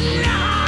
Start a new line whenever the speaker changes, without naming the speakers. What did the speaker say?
No!